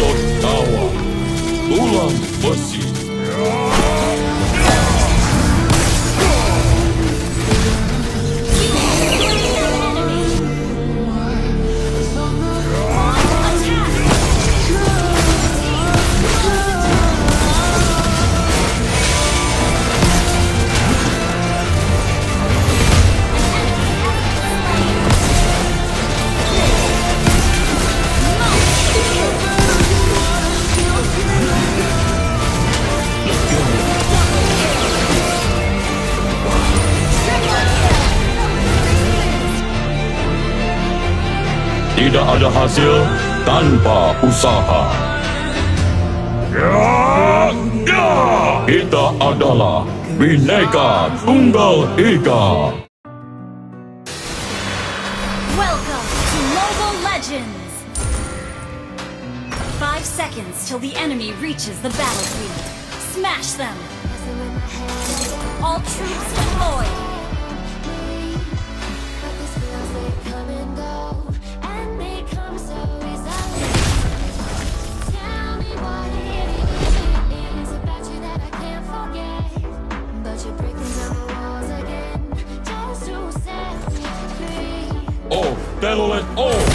Tottawa. Ulan Basit. tidak ada hasil tanpa usaha. Kita adalah Bineka Tunggal Ika. Welcome to Mobile Legends. Five seconds till the enemy reaches the battlefield. Smash them. All troops deployed. battle at all.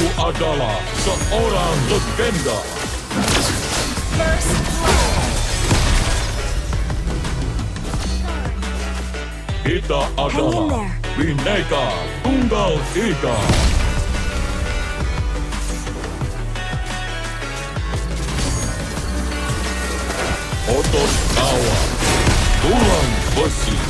Aku adalah seorang legenda. Kita adalah Bineka Tunggal Ika. Otot awak, tulang besi.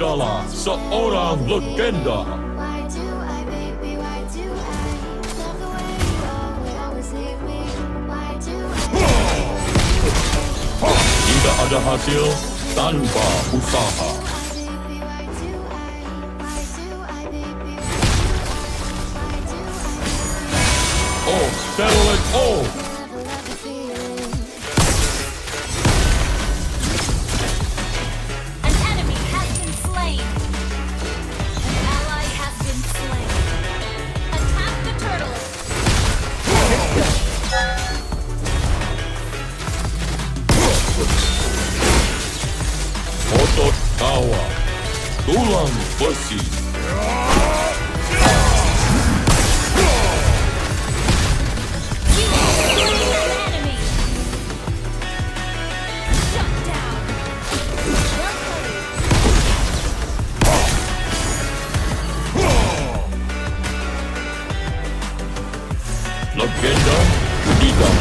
inşallah Sat oram legenda Tidak ada hasil tanpa usaha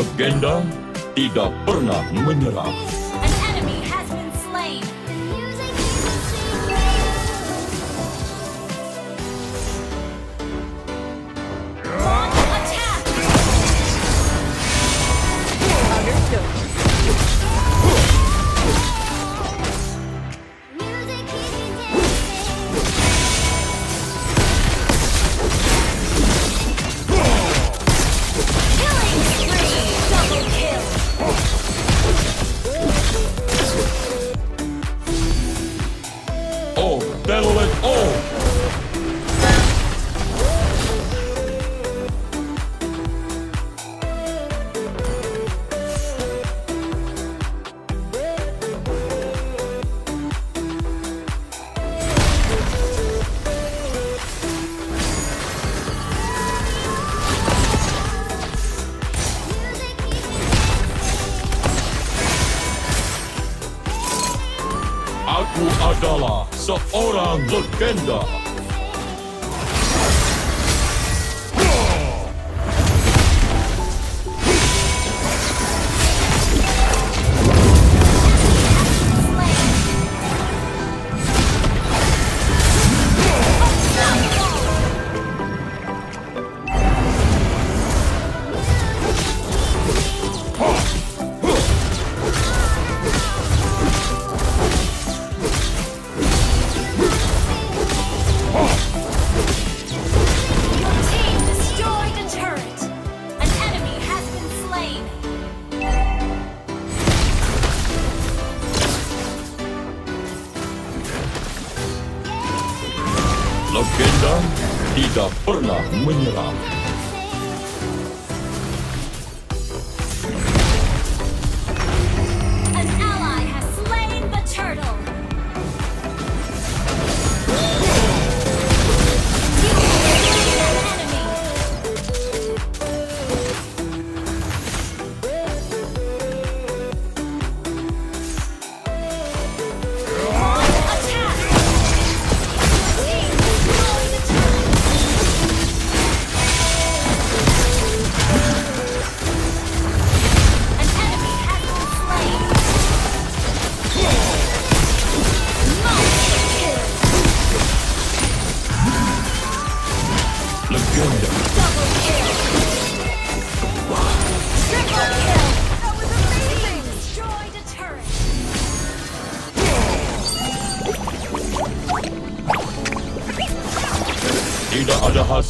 agenda tidak pernah menyerah. agenda. 这意思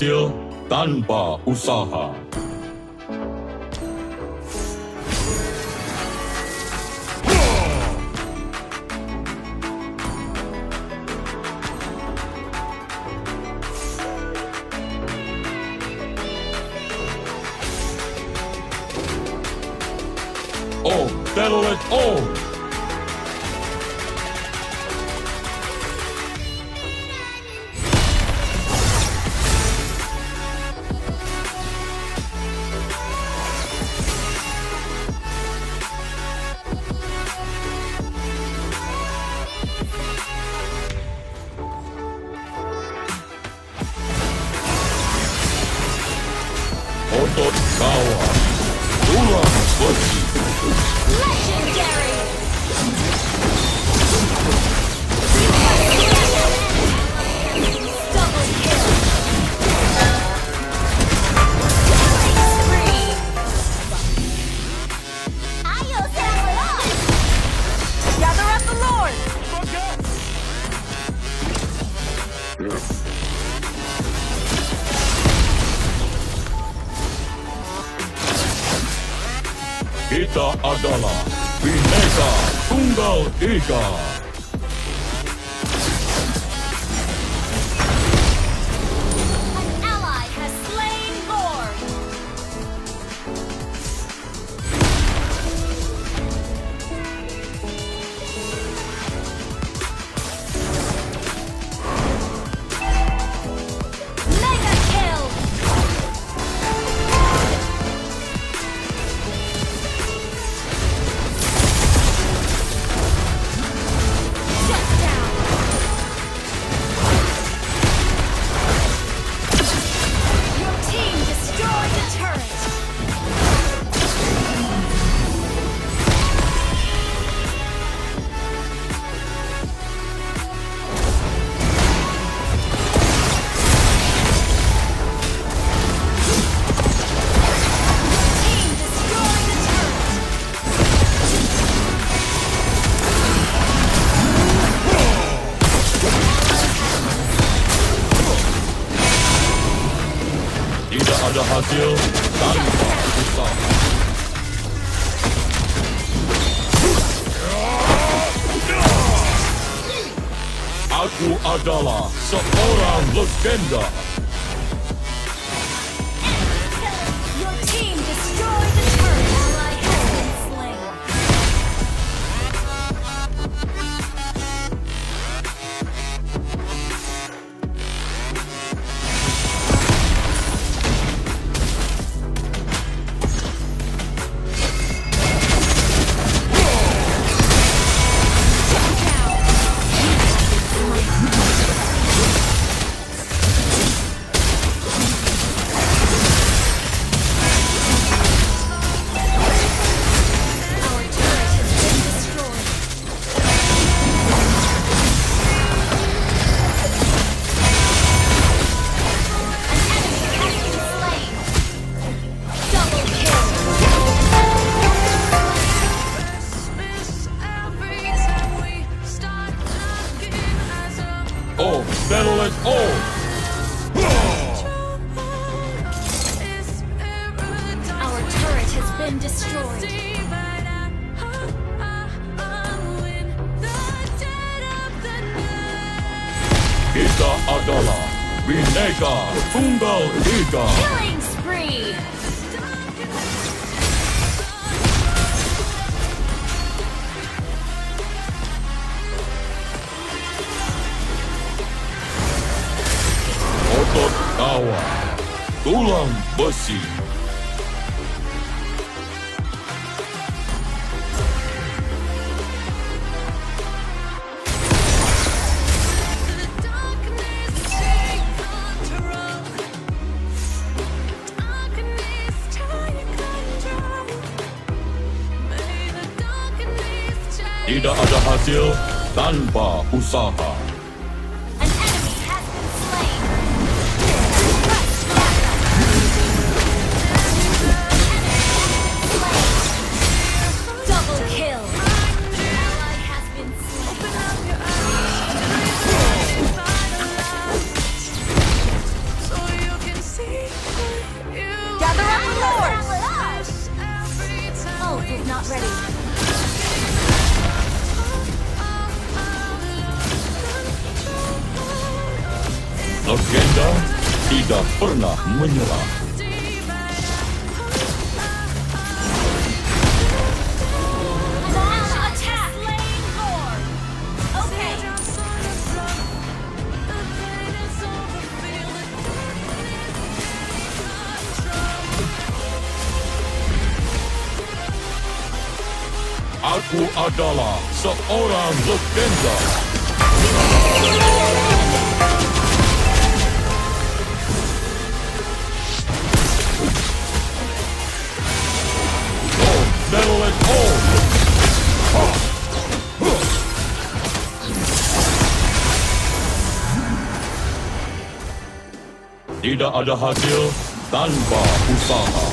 berhasil tanpa usaha. Oh, battle it all! Legendary! kita adalah Bineka Tunggal Ika. Tidak ada hasil tanpa usaha. Aku adalah seorang legenda. kita adalah Bineka Tunggal Ika. Killing spree. Otot Tawa Tulang besi tidak ada hasil tanpa usaha. adalah seorang legenda. Tidak ada hasil tanpa usaha.